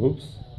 Whoops.